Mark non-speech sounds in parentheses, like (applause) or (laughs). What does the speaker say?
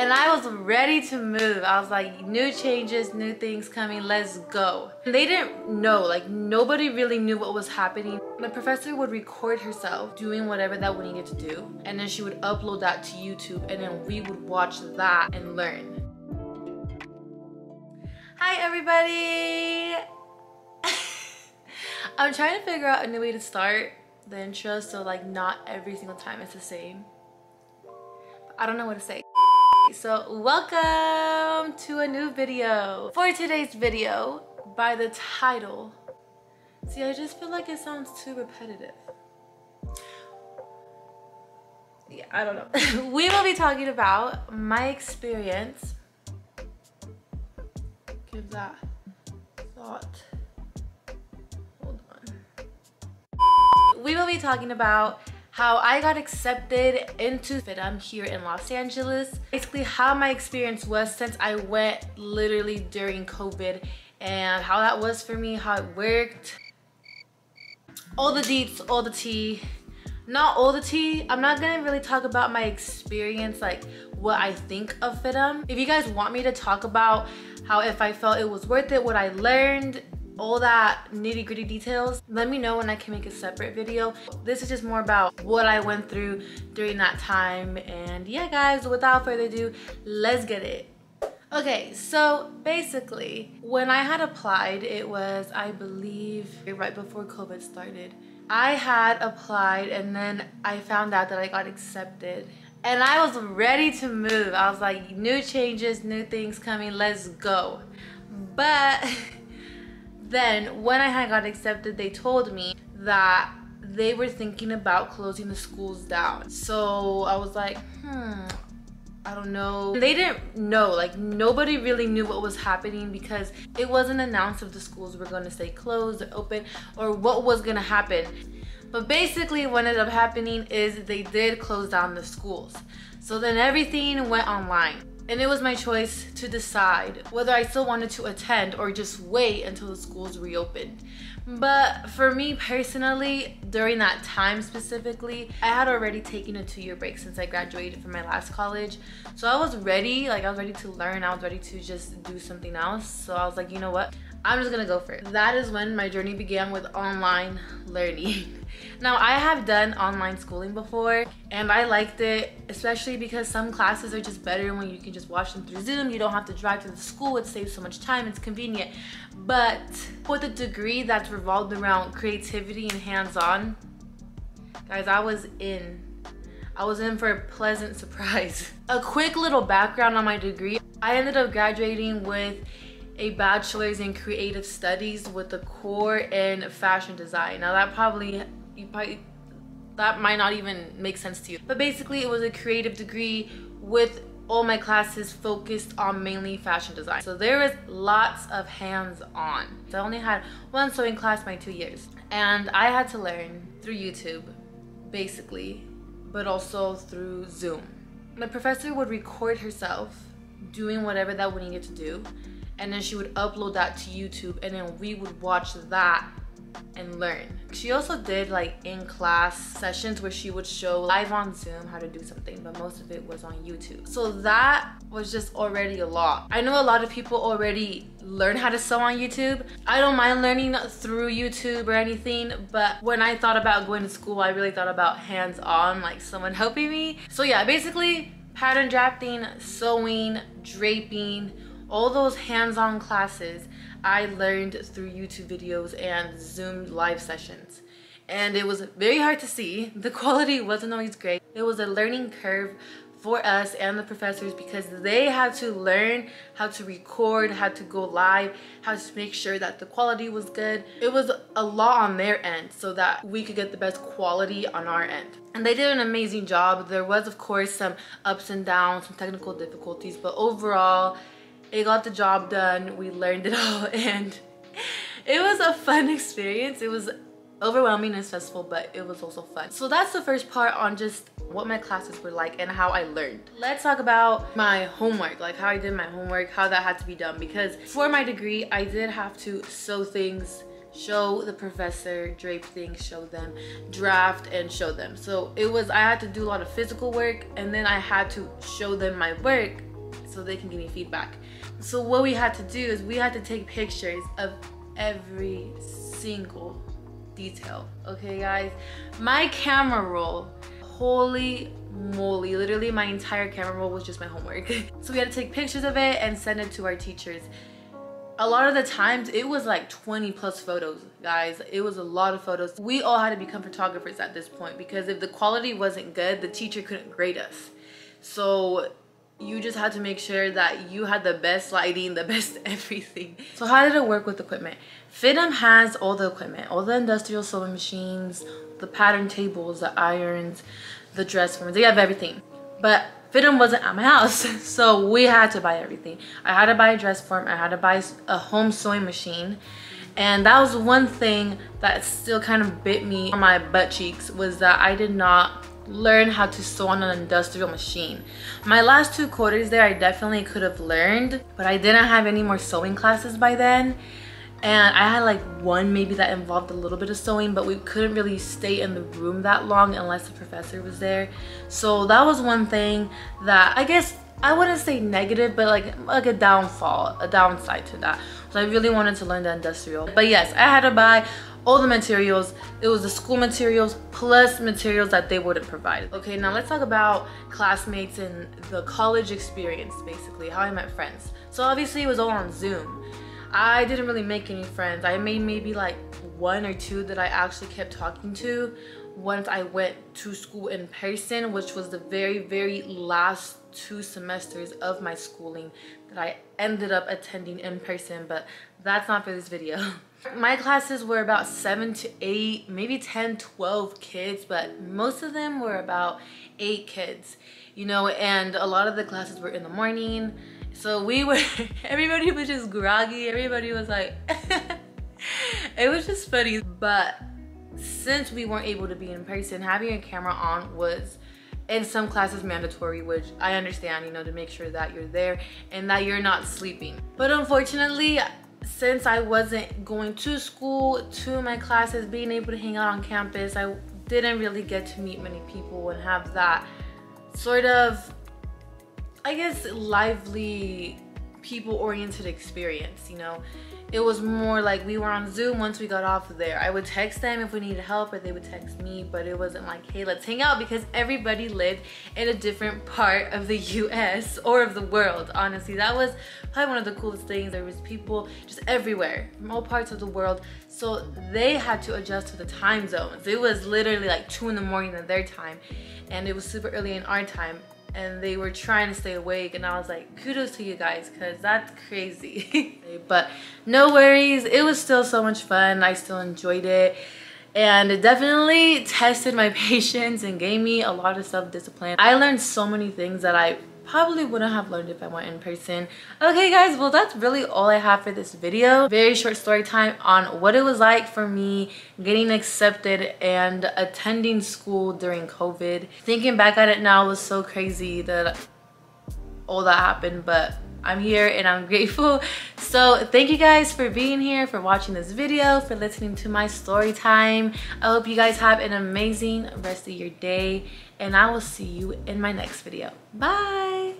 and I was ready to move. I was like, new changes, new things coming, let's go. They didn't know, like nobody really knew what was happening. The professor would record herself doing whatever that we needed to do, and then she would upload that to YouTube, and then we would watch that and learn. Hi everybody! (laughs) I'm trying to figure out a new way to start the intro so like not every single time it's the same. I don't know what to say. So welcome to a new video. For today's video, by the title, see I just feel like it sounds too repetitive. Yeah, I don't know. (laughs) we will be talking about my experience. Give that thought. Hold on. We will be talking about how I got accepted into FIDM here in Los Angeles. Basically how my experience was since I went literally during COVID and how that was for me, how it worked. All the deets, all the tea. Not all the tea. I'm not gonna really talk about my experience, like what I think of FIDM. If you guys want me to talk about how if I felt it was worth it, what I learned, all that nitty gritty details, let me know when I can make a separate video. This is just more about what I went through during that time. And yeah, guys, without further ado, let's get it. Okay, so basically, when I had applied, it was, I believe, right before COVID started. I had applied and then I found out that I got accepted. And I was ready to move. I was like, new changes, new things coming, let's go. But (laughs) then when I had got accepted, they told me that they were thinking about closing the schools down. So I was like, hmm, I don't know. They didn't know, like nobody really knew what was happening because it wasn't announced if the schools were gonna stay closed or open or what was gonna happen. But basically what ended up happening is they did close down the schools. So then everything went online and it was my choice to decide whether I still wanted to attend or just wait until the schools reopened. But for me personally, during that time specifically, I had already taken a two year break since I graduated from my last college. So I was ready, like I was ready to learn, I was ready to just do something else. So I was like, you know what? I'm just gonna go for it. That is when my journey began with online learning. (laughs) now I have done online schooling before and I liked it, especially because some classes are just better when you can just watch them through Zoom. You don't have to drive to the school, it saves so much time, it's convenient. But with a degree that's revolved around creativity and hands-on, guys, I was in. I was in for a pleasant (laughs) surprise. A quick little background on my degree. I ended up graduating with a bachelor's in creative studies with a core in fashion design. Now that probably, you probably, that might not even make sense to you. But basically it was a creative degree with all my classes focused on mainly fashion design. So there was lots of hands-on. So I only had one sewing class my two years. And I had to learn through YouTube, basically, but also through Zoom. My professor would record herself doing whatever that we needed to do and then she would upload that to YouTube and then we would watch that and learn. She also did like in-class sessions where she would show live on Zoom how to do something, but most of it was on YouTube. So that was just already a lot. I know a lot of people already learn how to sew on YouTube. I don't mind learning through YouTube or anything, but when I thought about going to school, I really thought about hands-on, like someone helping me. So yeah, basically pattern drafting, sewing, draping, all those hands-on classes I learned through YouTube videos and Zoom live sessions. And it was very hard to see. The (laughs) quality wasn't always great. It was a learning curve for us and the professors because they had to learn how to record, how to go live, how to make sure that the quality was good. It was a lot on their end so that we could get the best quality on our end. And they did an amazing job. There was of course some ups and downs, some technical difficulties, but overall it got the job done we learned it (laughs) all and it was a fun experience it was overwhelming and stressful but it was also fun so that's the first part on just what my classes were like and how I learned. Let's talk about my homework, like how I did my homework, how that had to be done because for my degree, I did have to sew things show the professor, drape things, show them, draft and show them. So it was, I had to do a lot of physical work and then I had to show them my work so they can give me feedback. So what we had to do is we had to take pictures of every single detail. Okay, guys? My camera roll, holy moly, literally my entire camera roll was just my homework. (laughs) so we had to take pictures of it and send it to our teachers. A lot of the times it was like 20 plus photos, guys. It was a lot of photos. We all had to become photographers at this point because if the quality wasn't good, the teacher couldn't grade us. So you just had to make sure that you had the best lighting, the best (laughs) everything. So how did it work with equipment? FIDM has all the equipment, all the industrial sewing machines, the pattern tables, the irons, the dress forms, they have everything. But FIDM wasn't at my house, (laughs) so we had to buy everything. I had to buy a dress form, I had to buy a home sewing machine, and that was one thing that still kind of bit me on my butt cheeks was that I did not learn how to sew on an industrial machine. My last two quarters there, I definitely could have learned, but I didn't have any more sewing classes by then. And I had like one maybe that involved a little bit of sewing, but we couldn't really stay in the room that long unless the professor was there. So that was one thing that I guess I wouldn't say negative, but like like a downfall, a downside to that. So I really wanted to learn the industrial. But yes, I had to buy all the materials. It was the school materials plus materials that they wouldn't provide. Okay, now let's talk about classmates and the college experience, basically, how I met friends. So obviously it was all on Zoom. I didn't really make any friends. I made maybe like one or two that I actually kept talking to once I went to school in person, which was the very, very last two semesters of my schooling that I ended up attending in person, but that's not for this video. (laughs) My classes were about seven to eight, maybe 10, 12 kids, but most of them were about eight kids, you know, and a lot of the classes were in the morning. So we (laughs) were, everybody was just groggy. Everybody was like, (laughs) it was just funny. But since we weren't able to be in person, having a camera on was in some classes mandatory which i understand you know to make sure that you're there and that you're not sleeping. But unfortunately since I wasn't going to school, to my classes, being able to hang out on campus, I didn't really get to meet many people and have that sort of, I guess, lively, people-oriented experience, you know? it was more like we were on Zoom once we got off of there. I would text them if we needed help or they would text me, but it wasn't like, hey, let's hang out because everybody lived in a different part of the US or of the world, honestly. That was probably one of the coolest things. There was people just everywhere from all parts of the world. So they had to adjust to the time zones. It was literally like two in the morning in their time and it was super early in our time and they were trying to stay awake and I was like kudos to you guys because that's crazy. (laughs) But no worries it was still so much fun I still enjoyed it. And it definitely tested my (laughs) patience and gave me a lot of self-discipline. I learned so many things that I probably wouldn't have learned if I went in person. Okay guys, well that's really all I have for this video. Very short story time on what it was like for me getting accepted and attending school during COVID. Thinking back at it now was so crazy that all that happened, but I'm here and I'm grateful. So thank you guys for being here, for watching this video, for listening to my story time. I hope you guys have an amazing rest of your day and I will see you in my next video. Bye!